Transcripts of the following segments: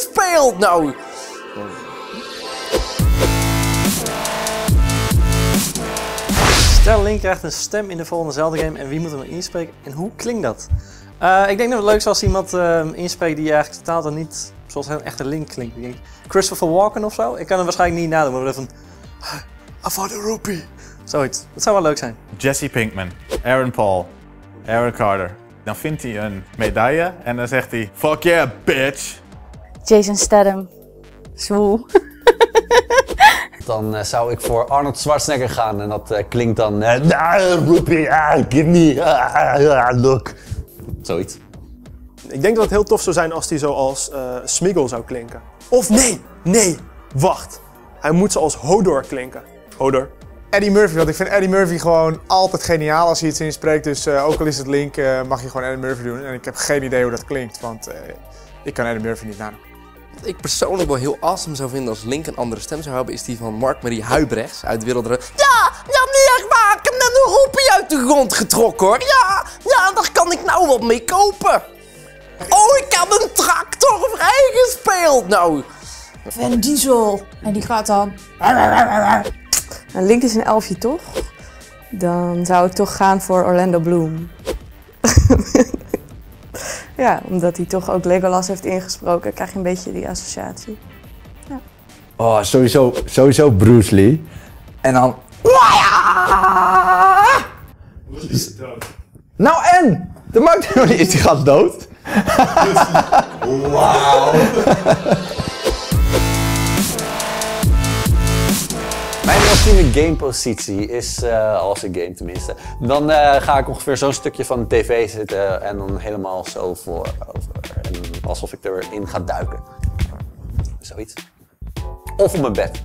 gespeeld nou? Stel Link krijgt een stem in de volgende Zelda-game en wie moet hem inspreken en hoe klinkt dat? Uh, ik denk dat het leuk is als iemand uh, inspreekt die eigenlijk totaal dan niet zoals een echte Link klinkt. Ik denk Christopher Walken of zo. Ik kan hem waarschijnlijk niet nadoen, maar even I found a rupee. Zoiets. Dat zou wel leuk zijn. Jesse Pinkman, Aaron Paul, Aaron Carter. Dan vindt hij een medaille en dan zegt hij, fuck yeah, bitch. Jason Statham. Zwoel. dan uh, zou ik voor Arnold Schwarzenegger gaan en dat uh, klinkt dan... Rupee, ah, give me, ah, look. Zoiets. Ik denk dat het heel tof zou zijn als hij zoals uh, Smiggle zou klinken. Of nee, nee, wacht. Hij moet zoals Hodor klinken. Hodor. Eddie Murphy, want ik vind Eddie Murphy gewoon altijd geniaal als hij iets inspreekt. Dus uh, ook al is het Link, uh, mag je gewoon Eddie Murphy doen. En ik heb geen idee hoe dat klinkt, want ik kan Eddie Murphy niet nadoen. Wat ik persoonlijk wel heel awesome zou vinden als Link een andere stem zou hebben, is die van Mark-Marie Huibrechts uit Wereldre. Ja, ja, niet echt waar. Ik heb net een roepie uit de grond getrokken hoor. Ja, ja, daar kan ik nou wat mee kopen. Oh, ik heb een tractor vrijgespeeld. Nou. Van Diesel. En die gaat dan... Nou, Link is een elfje, toch? Dan zou ik toch gaan voor Orlando Bloom. ja, omdat hij toch ook Legolas heeft ingesproken, krijg je een beetje die associatie. Ja. Oh, sowieso, sowieso Bruce Lee. En dan... Bruce is dood. Nou en? Dat maakt. Is die gast dood? Wauw. Mijn ultieme gamepositie is, uh, als ik game tenminste, dan uh, ga ik ongeveer zo'n stukje van de tv zitten en dan helemaal zo voor over. En alsof ik erin ga duiken. Zoiets. Of op mijn bed.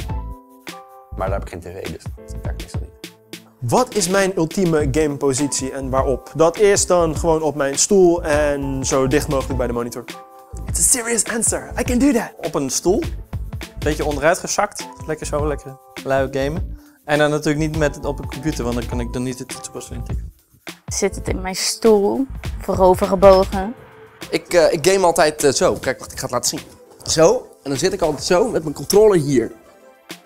Maar daar heb ik geen tv, dus dat werkt meestal niet. Wat is mijn ultieme gamepositie en waarop? Dat is dan gewoon op mijn stoel en zo dicht mogelijk bij de monitor. It's a serious answer. I can do that. Op een stoel. Beetje onderuit gezakt. Lekker zo, lekker lui gamen. En dan natuurlijk niet met op een computer, want dan kan ik dan niet het toetsenbord intikken. Zit het in mijn stoel, voorover gebogen. Ik, uh, ik game altijd uh, zo. Kijk, wacht, ik ga het laten zien. Zo. En dan zit ik altijd zo met mijn controller hier.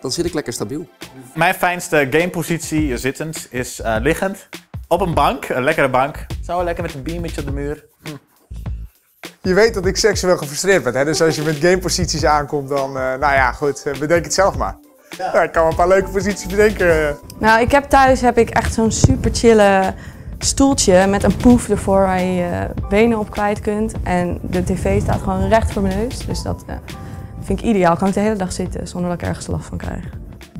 Dan zit ik lekker stabiel. Mijn fijnste gamepositie zittend is uh, liggend. Op een bank, een lekkere bank. Zo lekker met een beamertje op de muur. Hm. Je weet dat ik seksueel gefrustreerd ben, hè? dus als je met gameposities aankomt, dan, uh, nou ja, goed, bedenk het zelf maar. Ja. ja ik kan wel een paar leuke posities bedenken. Nou, ik heb thuis heb ik echt zo'n super chille stoeltje met een poef ervoor waar je je benen op kwijt kunt. En de tv staat gewoon recht voor mijn neus, dus dat uh, vind ik ideaal. Kan ik de hele dag zitten zonder dat ik ergens last van krijg.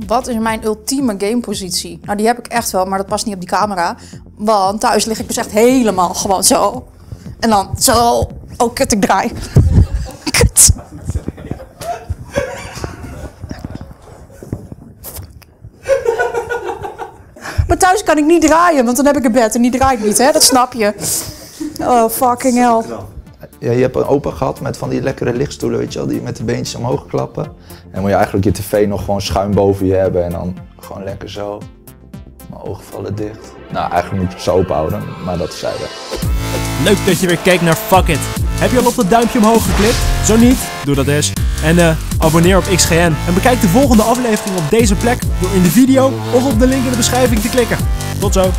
Wat is mijn ultieme gamepositie? Nou, die heb ik echt wel, maar dat past niet op die camera. Want thuis lig ik dus echt helemaal gewoon zo. En dan zo. Oh, kut, ik draai. kut. Maar thuis kan ik niet draaien, want dan heb ik een bed en die draait niet, hè? Dat snap je. Oh, fucking hell. Ja, je hebt een opa gehad met van die lekkere lichtstoelen, weet je wel, die met de beentjes omhoog klappen. En dan moet je eigenlijk je tv nog gewoon schuin boven je hebben en dan gewoon lekker zo. Mijn ogen vallen dicht. Nou, eigenlijk moet je ze open houden, maar dat is zijde. Leuk dat je weer kijkt naar Fuck It. Heb je al op dat duimpje omhoog geklikt? Zo niet? Doe dat eens. En uh, abonneer op XGN. En bekijk de volgende aflevering op deze plek door in de video of op de link in de beschrijving te klikken. Tot zo!